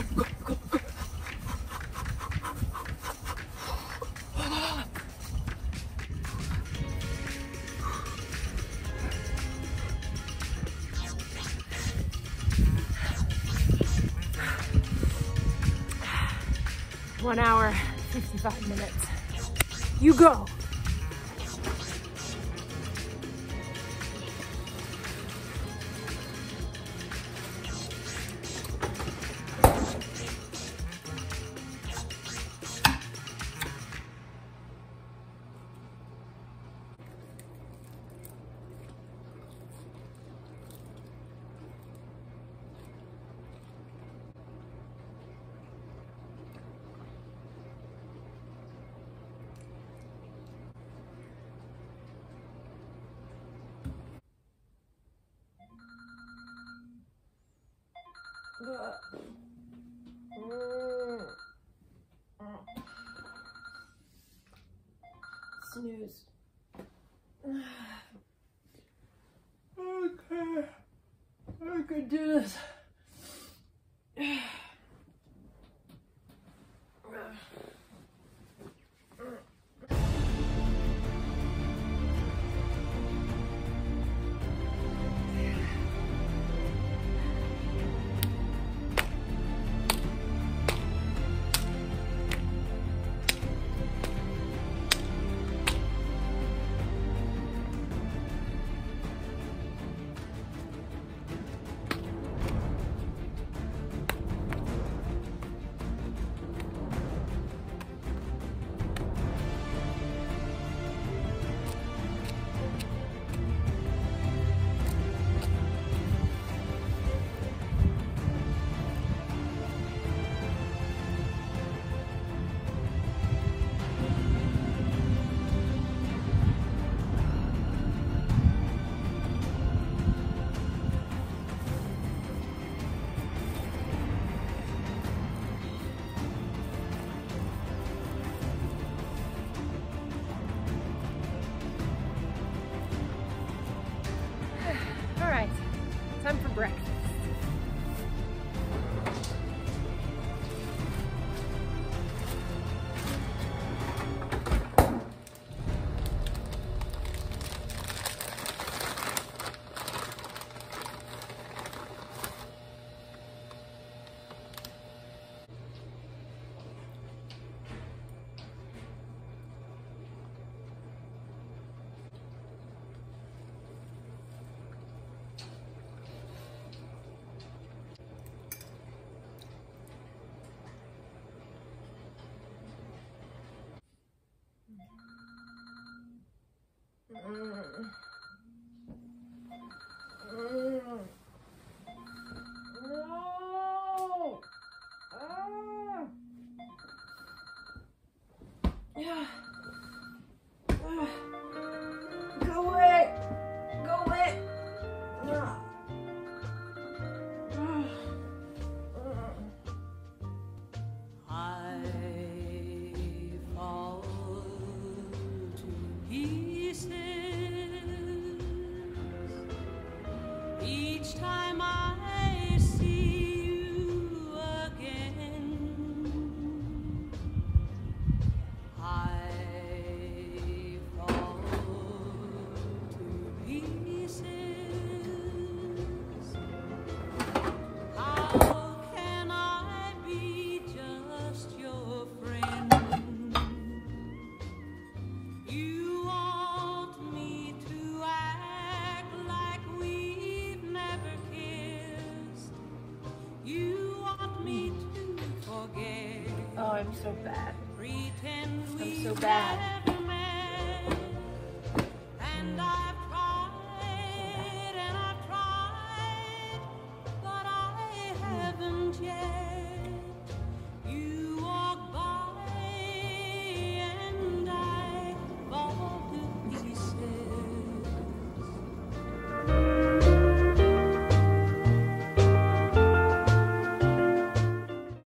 go, go, go. One hour, 55 minutes. You go. Snooze. okay. I could do this. All right, time for breakfast. Go away! Go away! I fall to pieces each time I I'm so bad. I'm so bad.